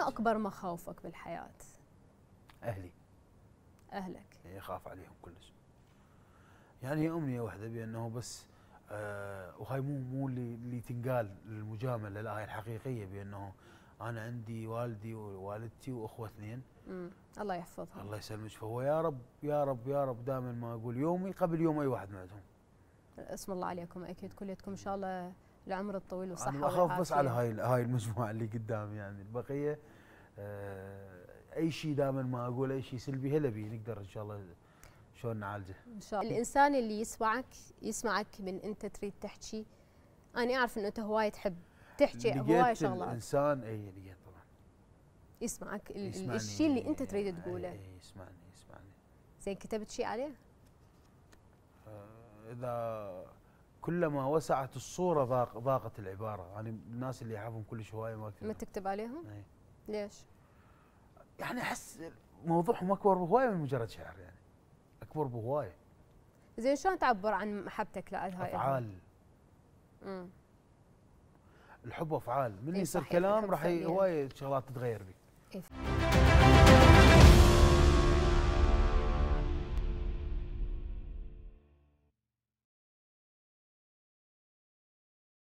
شنو أكبر مخاوفك بالحياة؟ أهلي. أهلك. يعني اخاف عليهم كلش. يعني هي أمنية واحدة بأنه بس آه وهاي مو مو اللي اللي تنقال للمجاملة لا هاي الحقيقية بأنه أنا عندي والدي ووالدتي وأخوة اثنين. امم الله يحفظهم. الله يسلمك. فهو يا رب يا رب يا رب دائما ما أقول يومي قبل يوم أي واحد معهم اسم الله عليكم أكيد كليتكم إن شاء الله العمر الطويل والصحه أنا اخاف بس على. هاي هاي المجموعة اللي قدام يعني. البقية آه أي شيء دائما ما أقول أي شيء سلبي هلا بي نقدر إن شاء الله شلون نعالجه. إن شاء الله. الإنسان اللي يسمعك يسمعك من أنت تريد تحكي. أنا أعرف إنه أنت هواي تحب تحكي هواي شغلات. الإنسان إي لقيت طبعا. يسمعك الشيء اللي أنت تريد تقوله. إي يسمعني يسمعني. زين كتبت شيء عليه؟ آه، إذا كلما وسعت الصورة ضاق ضاقت العبارة. يعني الناس اللي اعرفهم كلش هوايه ما ما تكتب عليهم؟ إي. ليش؟ يعني أحس موضوعهم أكبر بهواية من مجرد شعر يعني. أكبر بهواية. زين شلون تعبر عن محبتك لهاي أفعال. امم الحب افعال من يصير كلام راح. هواية شغلات تتغير بك إي.